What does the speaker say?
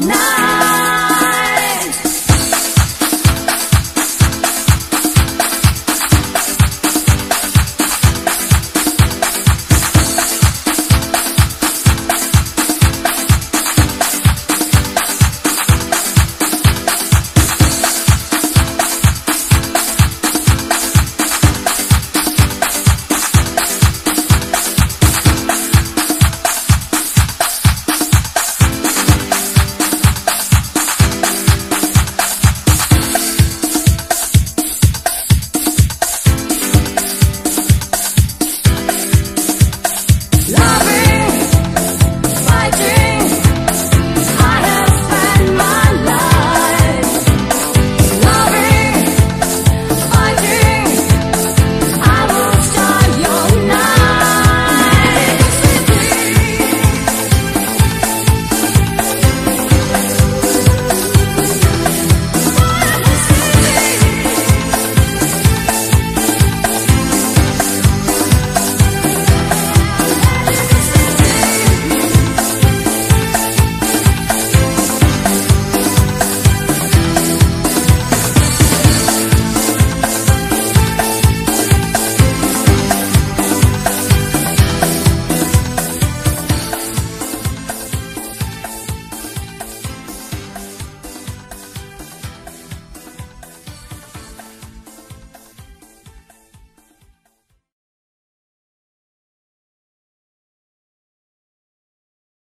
night.